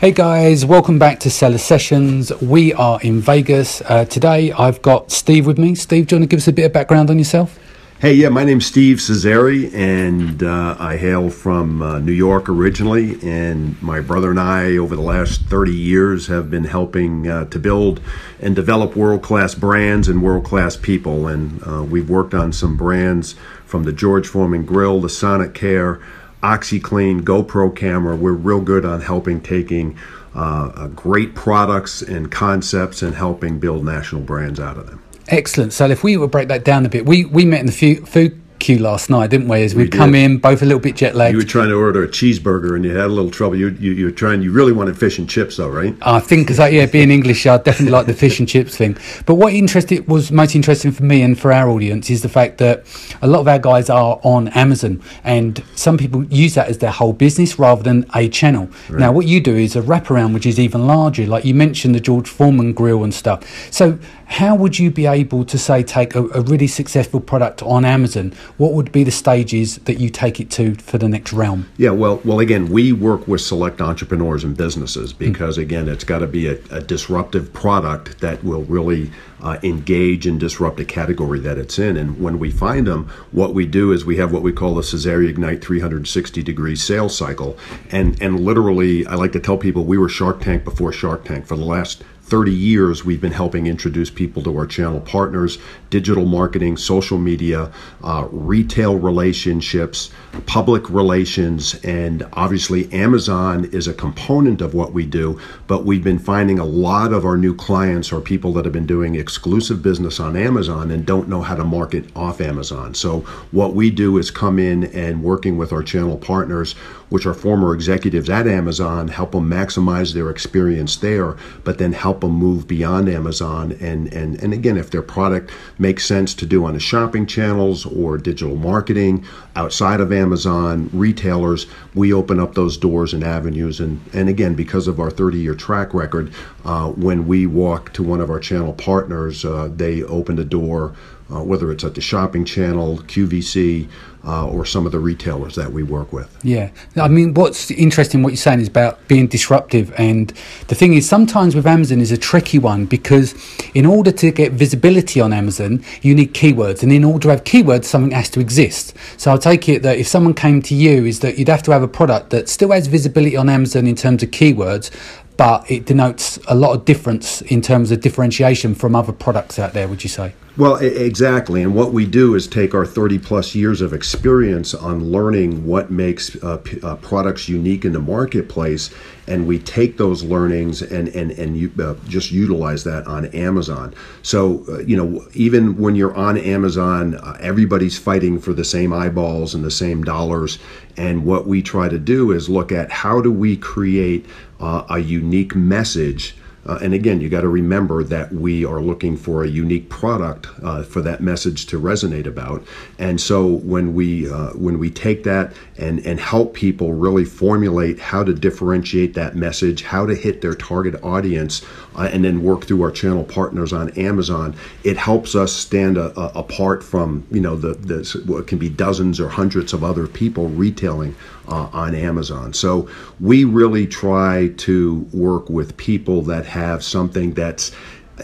Hey guys, welcome back to Seller Sessions. We are in Vegas. Uh, today I've got Steve with me. Steve, do you want to give us a bit of background on yourself? Hey, yeah, my name's Steve Cesari, and uh, I hail from uh, New York originally. And my brother and I, over the last 30 years, have been helping uh, to build and develop world class brands and world class people. And uh, we've worked on some brands from the George Foreman Grill, the Sonicare, OxiClean, GoPro camera. We're real good on helping taking uh, great products and concepts and helping build national brands out of them. Excellent. So if we would break that down a bit, we we met in the food queue last night, didn't we? As we, we come in, both a little bit jet lagged. You were trying to order a cheeseburger and you had a little trouble. You, you, you were trying, you really wanted fish and chips though, right? I think, because yeah, being English, I definitely like the fish and chips thing. But what interested was most interesting for me and for our audience is the fact that a lot of our guys are on Amazon and some people use that as their whole business rather than a channel. Right. Now, what you do is a wraparound, which is even larger. Like you mentioned the George Foreman grill and stuff. So how would you be able to say take a, a really successful product on Amazon? What would be the stages that you take it to for the next realm? Yeah, well, well, again, we work with select entrepreneurs and businesses hmm. because, mm. again, it's got to be a, a, disruptive product that will really uh, engage and disrupt a category that it's in. And when we find them, what we do is we have what we call the Cesari Ignite 360 degree sales cycle. And and literally, I like to tell people we were Shark Tank before Shark Tank for the last 30 years, we've been helping introduce people to our channel partners, digital marketing, social media, uh, retail relationships, public relations, and obviously Amazon is a component of what we do. But we've been finding a lot of our new clients are people that have been doing exclusive business on Amazon and don't know how to market off Amazon. So, what we do is come in and working with our channel partners, which are former executives at Amazon, help them maximize their experience there, but then help them move beyond Amazon. And, and, and again, if their product makes sense to do on the shopping channels or digital marketing outside of Amazon, retailers, we open up those doors and avenues. And, and again, because of our 30 year track record, uh, when we walk to one of our channel partners, uh, they open the door uh, whether it's at the shopping channel, QVC, uh, or some of the retailers that we work with. Yeah, I mean, what's interesting what you're saying is about being disruptive, and the thing is, sometimes with Amazon is a tricky one because in order to get visibility on Amazon, you need keywords, and in order to have keywords, something has to exist. So I'll take it that if someone came to you, is that you'd have to have a product that still has visibility on Amazon in terms of keywords, but it denotes a lot of difference in terms of differentiation from other products out there. Would you say? Well, exactly. And what we do is take our 30 plus years of experience on learning what makes uh, p- uh, products unique in the marketplace, and we take those learnings and, and, and you, uh, just utilize that on Amazon. So, uh, you know, even when you're on Amazon, uh, everybody's fighting for the same eyeballs and the same dollars. And what we try to do is look at how do we create uh, a unique message uh, and again, you got to remember that we are looking for a unique product uh, for that message to resonate about. And so when we uh, when we take that and and help people really formulate how to differentiate that message, how to hit their target audience, uh, and then work through our channel partners on Amazon, it helps us stand a, a, apart from you know the the what can be dozens or hundreds of other people retailing uh, on Amazon. So we really try to work with people that have something that's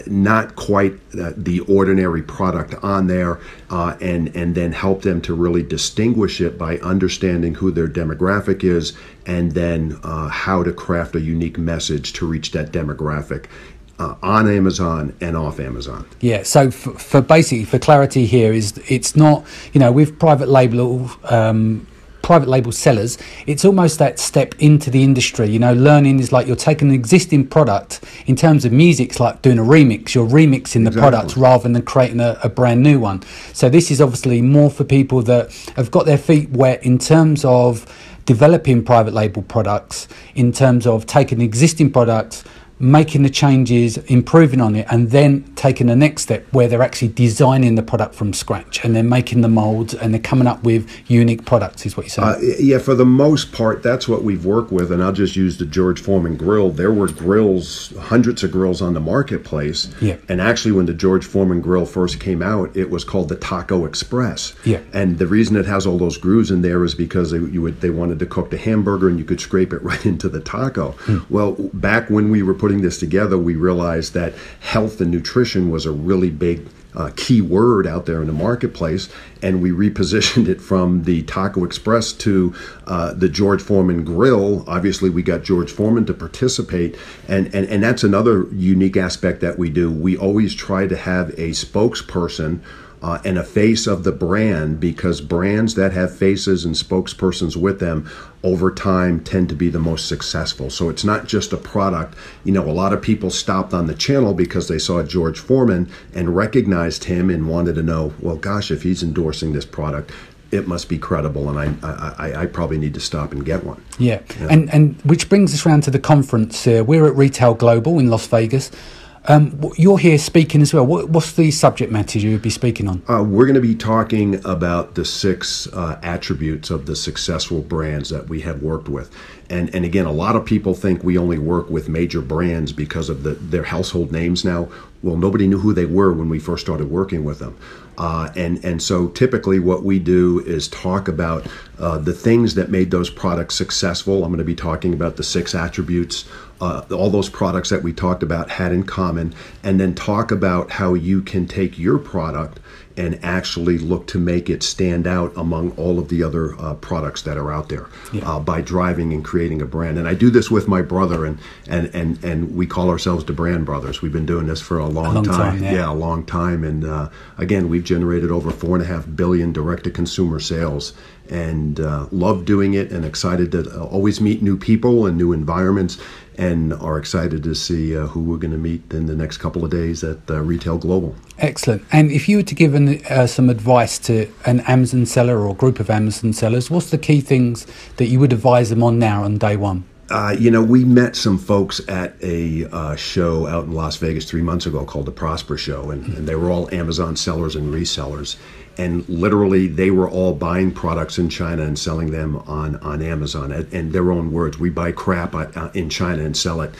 not quite the ordinary product on there uh, and and then help them to really distinguish it by understanding who their demographic is and then uh, how to craft a unique message to reach that demographic uh, on Amazon and off Amazon. Yeah. So for, for, basically for clarity here is it's not you know with private label um, private label sellers, it's almost that step into the industry. You know, learning is like you're taking an existing product in terms of music, it's like doing a remix. You're remixing the exactly. product rather than creating a, a brand new one. So this is obviously more for people that have got their feet wet in terms of developing private label products, in terms of taking existing products making the changes, improving on it, and then taking the next step where they're actually designing the product from scratch and they're making the molds and they're coming up with unique products, is what you're saying? Uh, yeah, for the most part, that's what we've worked with. And I'll just use the George Foreman grill. There were grills, hundreds of grills on the marketplace. Yeah. And actually, when the George Foreman grill first came out, it was called the Taco Express. Yeah. And the reason it has all those grooves in there is because they, you would, they wanted to cook the hamburger and you could scrape it right into the taco. Hmm. Well, back when we were putting this together, we realized that health and nutrition was a really big uh, key word out there in the marketplace, and we repositioned it from the Taco Express to uh, the George Foreman Grill. Obviously, we got George Foreman to participate, and, and and that's another unique aspect that we do. We always try to have a spokesperson uh, and a face of the brand because brands that have faces and spokespersons with them over time tend to be the most successful. So it's not just a product. You know, a lot of people stopped on the channel because they saw George Foreman and recognized him and wanted to know, well, gosh, if he's endorsing this product, it must be credible, and I, I, I probably need to stop and get one. Yeah. And and which brings us round to the conference. Uh, we're at Retail Global in Las Vegas. Um, you're here speaking as well. What, what's the subject matter you would be speaking on? Uh, we're going to be talking about the six uh, attributes of the successful brands that we have worked with. And, and again, a lot of people think we only work with major brands because of the, their household names now. Well, nobody knew who they were when we first started working with them. Uh, and, and so typically what we do is talk about uh, the things that made those products successful. I'm going to be talking about the six attributes, uh, all those products that we talked about had in common, and then talk about how you can take your product and actually look to make it stand out among all of the other uh, products that are out there uh, by driving and creating a brand. And I do this with my brother, and and and and we call ourselves the Brand Brothers. We've been doing this for a long, long time, yeah. a long time. And uh, again, we've generated over four and a half billion direct to consumer sales, and uh, love doing it, and excited to always meet new people and new environments. And are excited to see uh, who we're going to meet in the next couple of days at uh, Retail Global. Excellent. And if you were to give an, uh, some advice to an Amazon seller or a group of Amazon sellers, what's the key things that you would advise them on now on day one? Uh, you know, we met some folks at a uh, show out in Las Vegas three months ago called the Prosper Show, and, and they were all Amazon sellers and resellers. And literally, they were all buying products in China and selling them on, on Amazon. And, and their own words, we buy crap uh, in China and sell it.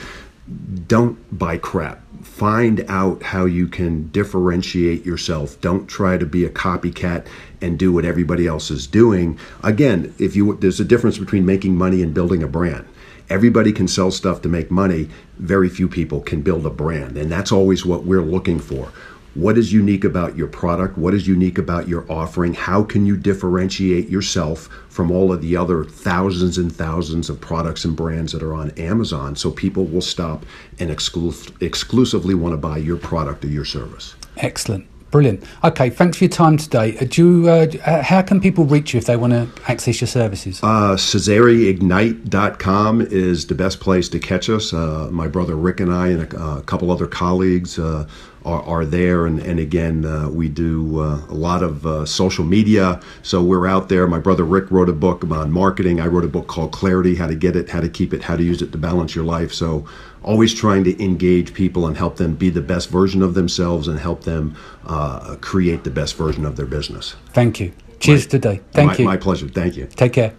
Don't buy crap. Find out how you can differentiate yourself. Don't try to be a copycat and do what everybody else is doing. Again, if you there's a difference between making money and building a brand everybody can sell stuff to make money very few people can build a brand and that's always what we're looking for what is unique about your product what is unique about your offering how can you differentiate yourself from all of the other thousands and thousands of products and brands that are on amazon so people will stop and exclu- exclusively want to buy your product or your service Excellent. Brilliant. Okay, thanks for your time today. Uh, do you, uh, uh, how can people reach you if they want to access your services? Uh, CesariIgnite.com is the best place to catch us. Uh, my brother Rick and I and a, a couple other colleagues uh, are, are there. And, and again, uh, we do uh, a lot of uh, social media. So we're out there. My brother Rick wrote a book on marketing. I wrote a book called Clarity How to Get It, How to Keep It, How to Use It to Balance Your Life. So always trying to engage people and help them be the best version of themselves and help them uh, create the best version of their business. Thank you. Cheers My- today. Thank my, you. My pleasure. Thank you. Take care.